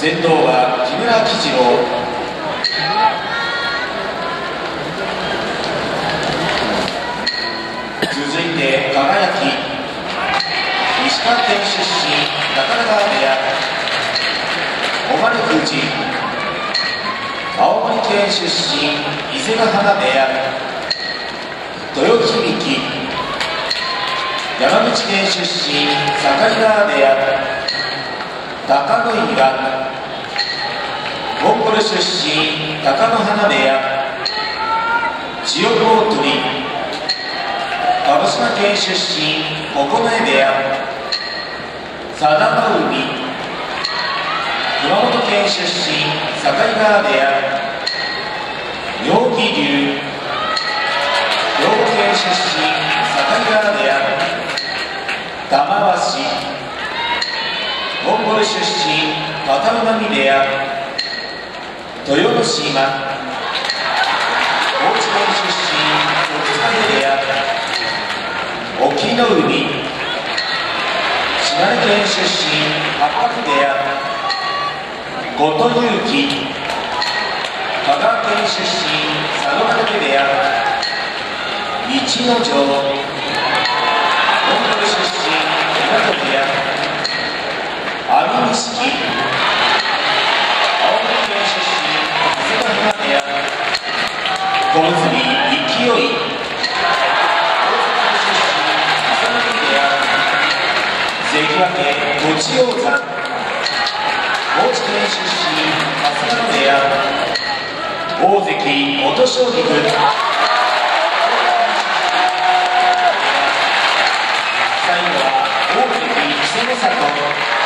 先頭は木村喜次郎。続いて輝石川県出身高田川部屋。小丸富士青森県出身伊勢ヶ浜部屋。豊響。山口県出身境川部屋。高野岩モンゴル出身貴乃花部屋千代高鳥鹿児島県出身九重部屋佐田の海熊本県出身境川部屋妙義龍兵庫県出身境川部屋玉鷲モンゴル出身片野波部屋豊ノ島高知県出身時津風部屋沖の海島根県出身八角部屋後藤祐樹香川県出身佐渡ヶ部屋逸ノ城小結勢い関脇栃王山高知県出身春日野部屋大関元将棋軍最後は大関稀勢の里。